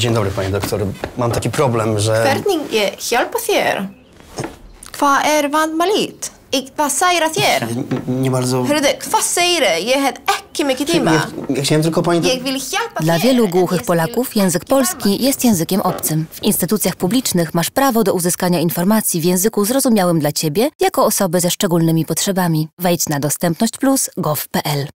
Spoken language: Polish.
Dzień dobry, panie doktor. Mam taki problem, że... Hvernig ég hjálpa þér? Hvað er vandmálið? Ég- Hvað Nie bardzo... Hörruðu, hvað segir þau? Ég hef ekki. Ja, chciałem tylko pani... Dla wielu głuchych Polaków język polski jest językiem obcym. W instytucjach publicznych masz prawo do uzyskania informacji w języku zrozumiałym dla ciebie jako osoby ze szczególnymi potrzebami. Wejdź na dostępność plus gov.pl.